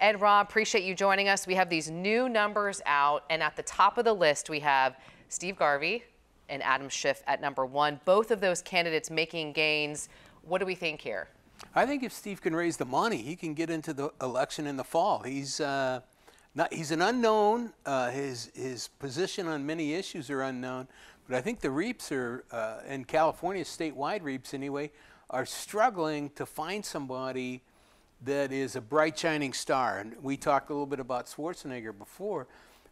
Ed Rob, appreciate you joining us. We have these new numbers out, and at the top of the list, we have Steve Garvey and Adam Schiff at number one. Both of those candidates making gains. What do we think here? I think if Steve can raise the money, he can get into the election in the fall. He's uh, not, he's an unknown. Uh, his his position on many issues are unknown. But I think the Reaps are uh, in California, statewide Reaps anyway, are struggling to find somebody that is a bright shining star. And we talked a little bit about Schwarzenegger before.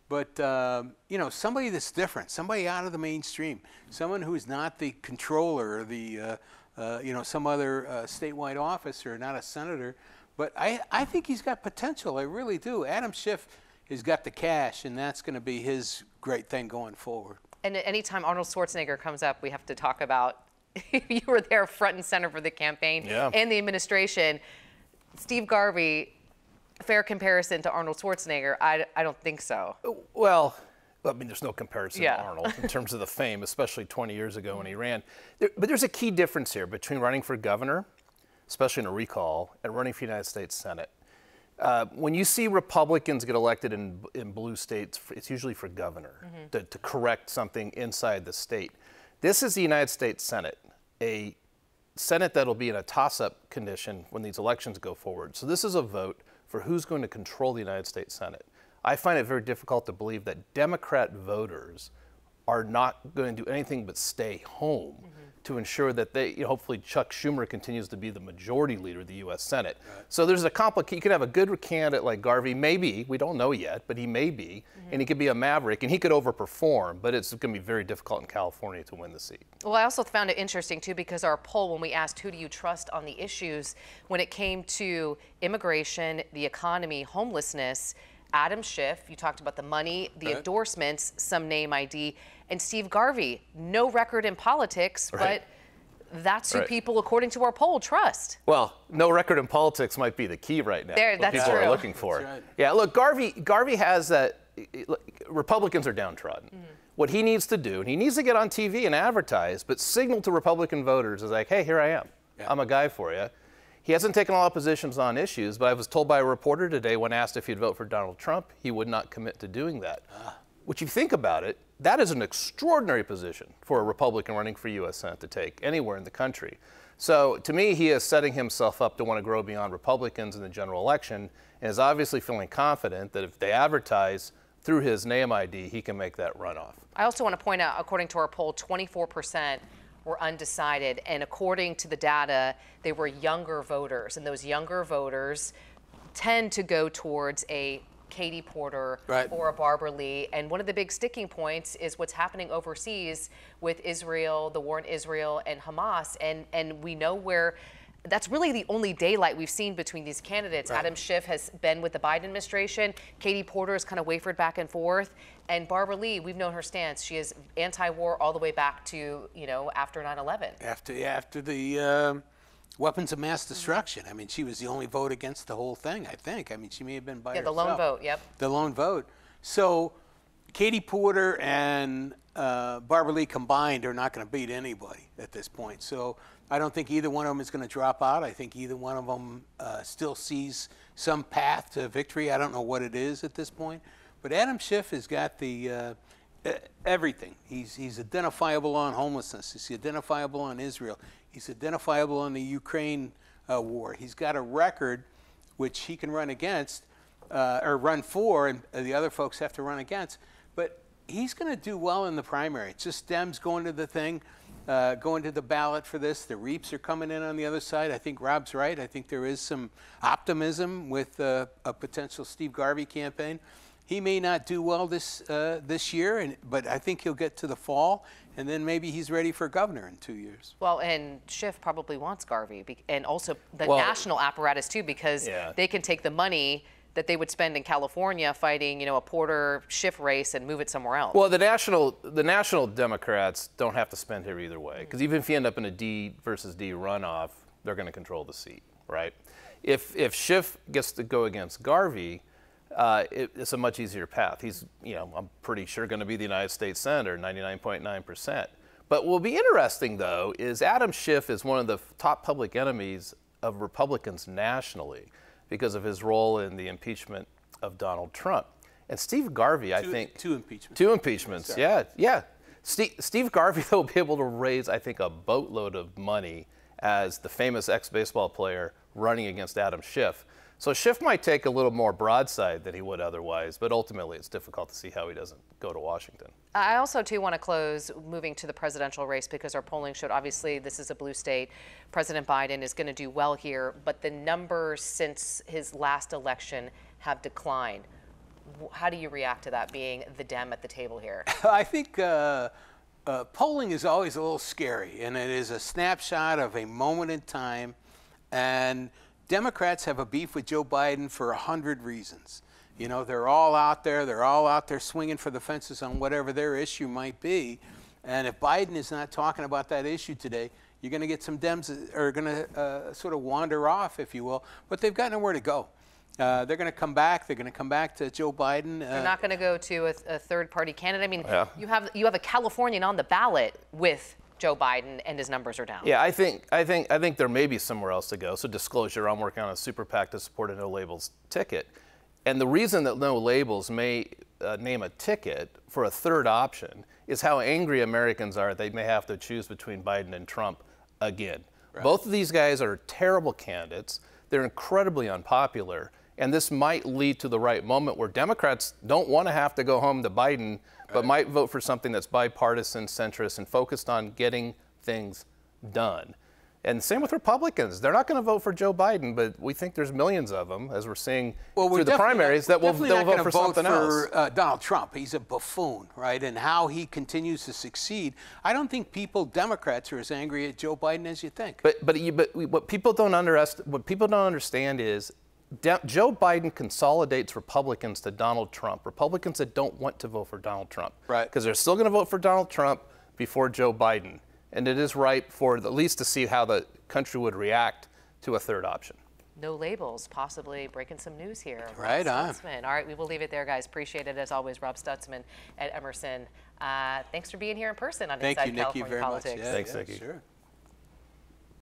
But uh, you know, somebody that's different, somebody out of the mainstream, someone who's not the controller, or the uh, uh, you know, some other uh, statewide officer, not a senator. But I, I think he's got potential. I really do. Adam Schiff has got the cash, and that's going to be his great thing going forward. And anytime Arnold Schwarzenegger comes up, we have to talk about you were there front and center for the campaign yeah. and the administration. Steve Garvey, fair comparison to Arnold Schwarzenegger? I, I don't think so. Well, I mean, there's no comparison yeah. to Arnold in terms of the fame, especially 20 years ago when he ran. There, but there's a key difference here between running for governor, especially in a recall, and running for United States Senate. Uh, when you see Republicans get elected in, in blue states, it's usually for governor mm-hmm. to, to correct something inside the state. This is the United States Senate, a Senate that'll be in a toss up condition when these elections go forward. So, this is a vote for who's going to control the United States Senate. I find it very difficult to believe that Democrat voters are not going to do anything but stay home mm-hmm. To ensure that they, you know, hopefully Chuck Schumer continues to be the majority leader of the U.S. Senate. Right. So there's a complicated, you can have a good candidate like Garvey, maybe, we don't know yet, but he may be, mm-hmm. and he could be a maverick, and he could overperform, but it's going to be very difficult in California to win the seat. Well, I also found it interesting, too, because our poll, when we asked who do you trust on the issues, when it came to immigration, the economy, homelessness, Adam Schiff, you talked about the money, the right. endorsements, some name ID, and Steve Garvey, no record in politics, right. but that's who right. people, according to our poll, trust. Well, no record in politics might be the key right now. There, that's people true. are looking for. Yeah, look, Garvey, Garvey has that. Republicans are downtrodden. Mm-hmm. What he needs to do, and he needs to get on TV and advertise, but signal to Republican voters is like, hey, here I am. Yeah. I'm a guy for you. He hasn't taken a lot of positions on issues, but I was told by a reporter today when asked if he'd vote for Donald Trump, he would not commit to doing that. Ah. Which, you think about it, that is an extraordinary position for a Republican running for U.S. Senate to take anywhere in the country. So, to me, he is setting himself up to want to grow beyond Republicans in the general election and is obviously feeling confident that if they advertise through his name ID, he can make that runoff. I also want to point out, according to our poll, 24 percent were undecided. And according to the data, they were younger voters. And those younger voters tend to go towards a Katie Porter right. or a Barbara Lee. And one of the big sticking points is what's happening overseas with Israel, the war in Israel, and Hamas. And, and we know where that's really the only daylight we've seen between these candidates. Right. Adam Schiff has been with the Biden administration. Katie Porter has kind of wavered back and forth. And Barbara Lee, we've known her stance. She is anti-war all the way back to, you know, after 9-11. After, after the uh, weapons of mass destruction. I mean, she was the only vote against the whole thing, I think. I mean, she may have been by yeah, herself. the lone vote, yep. The lone vote. So Katie Porter and uh, Barbara Lee combined are not going to beat anybody at this point. So I don't think either one of them is going to drop out. I think either one of them uh, still sees some path to victory. I don't know what it is at this point. But Adam Schiff has got the uh, everything. He's, he's identifiable on homelessness. He's identifiable on Israel. He's identifiable on the Ukraine uh, war. He's got a record which he can run against uh, or run for, and the other folks have to run against. But he's going to do well in the primary. It's just Dems going to the thing uh, going to the ballot for this. The Reaps are coming in on the other side. I think Rob's right. I think there is some optimism with uh, a potential Steve Garvey campaign. He may not do well this uh, this year, and, but I think he'll get to the fall, and then maybe he's ready for governor in two years. Well, and Schiff probably wants Garvey, and also the well, national apparatus too, because yeah. they can take the money that they would spend in California fighting, you know, a Porter Schiff race and move it somewhere else. Well, the national the national Democrats don't have to spend here either way because even if you end up in a D versus D runoff, they're going to control the seat, right? If if Schiff gets to go against Garvey, uh, it, it's a much easier path. He's, you know, I'm pretty sure going to be the United States Senator, 99.9 percent. But what will be interesting, though, is Adam Schiff is one of the top public enemies of Republicans nationally because of his role in the impeachment of Donald Trump. And Steve Garvey, I think. two impeachments. Two impeachments, yeah, yeah. Steve, Steve Garvey, though, will be able to raise, I think, a boatload of money as the famous ex baseball player running against Adam Schiff. So Schiff might take a little more broadside than he would otherwise, but ultimately it's difficult to see how he doesn't go to Washington. I also too want to close moving to the presidential race because our polling showed obviously this is a blue state. President Biden is going to do well here, but the numbers since his last election have declined. How do you react to that being the Dem at the table here? I think uh, uh, polling is always a little scary, and it is a snapshot of a moment in time. And Democrats have a beef with Joe Biden for a hundred reasons. You know, they're all out there. They're all out there swinging for the fences on whatever their issue might be. And if Biden is not talking about that issue today, you're going to get some Dems that are going to uh, sort of wander off, if you will. But they've got nowhere to go. Uh, they're going to come back. They're going to come back to Joe Biden. They're Uh, not going to go to a, a third-party candidate. I mean, Yeah. you have you have a Californian on the ballot with Joe Biden, and his numbers are down. Yeah, I think I think I think there may be somewhere else to go. So disclosure, I'm working on a super PAC to support a no labels ticket, and the reason that no labels may uh, name a ticket for a third option is how angry Americans are. They may have to choose between Biden and Trump again. Both of these guys are terrible candidates. They're incredibly unpopular. And this might lead to the right moment where Democrats don't want to have to go home to Biden, but might vote for something that's bipartisan, centrist, and focused on getting things done. And same with Republicans. They're not going to vote for Joe Biden, but we think there's millions of them, as we're seeing Well, we're through the primaries, that will definitely they'll vote for vote something else. uh, Donald Trump. He's a buffoon, right? And how he continues to succeed. I don't think people, Democrats, are as angry at Joe Biden as you think. But but you, but what people don't underest, what people don't understand is De- Joe Biden consolidates Republicans to Donald Trump. Republicans that don't want to vote for Donald Trump, Right. Because they're still going to vote for Donald Trump before Joe Biden, and it is ripe for at least to see how the country would react to a third option. No labels, possibly breaking some news here. Rob Right on. Stutzman. All right, we will leave it there, guys. Appreciate it as always, Rob Stutzman at Emerson. Uh, thanks for being here in person on Thank Inside you, Nikki, California very Politics. much. Yeah, Thanks, yeah, Nikki. Sure.